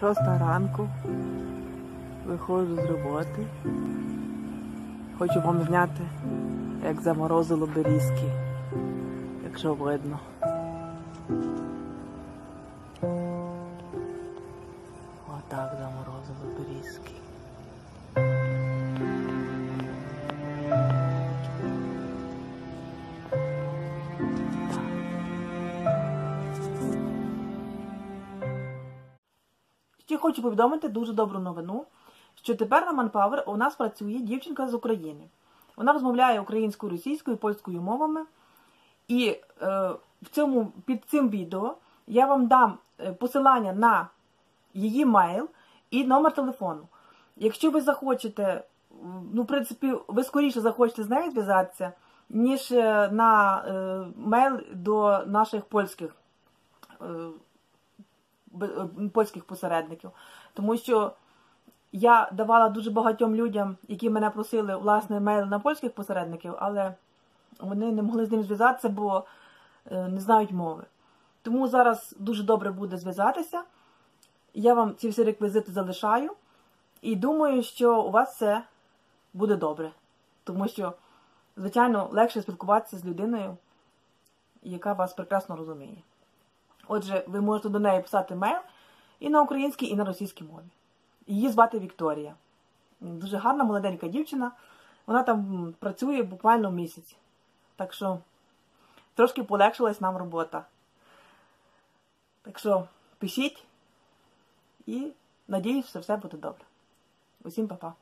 Шоста ранку. Виходжу з роботи. Хочу вам зняти, як заморозило берізки, якщо видно. Отак заморозило берізки. Ще хочу повідомити дуже добру новину, що тепер на Manpower у нас працює дівчинка з України. Вона розмовляє українською, російською, польською мовами. І е, в цьому, під цим відео я вам дам е, посилання на її мейл і номер телефону. Якщо ви захочете, ну, в принципі, ви скоріше захочете з нею зв'язатися, ніж е, на е, мейл до наших польських. Е, польських посередників. Тому що я давала дуже багатьом людям, які мене просили власне мейл на польських посередників, але вони не могли з ним зв'язатися, бо е, не знають мови. Тому зараз дуже добре буде зв'язатися. Я вам ці всі реквізити залишаю. І думаю, що у вас все буде добре. Тому що, звичайно, легше спілкуватися з людиною, яка вас прекрасно розуміє. Отже, ви можете до неї писати мейл і на українській, і на російській мові. Її звати Вікторія. Дуже гарна молоденька дівчина. Вона там працює буквально місяць. Так що трошки полегшилась нам робота. Так що пишіть і надіюсь, що все буде добре. Усім па-па.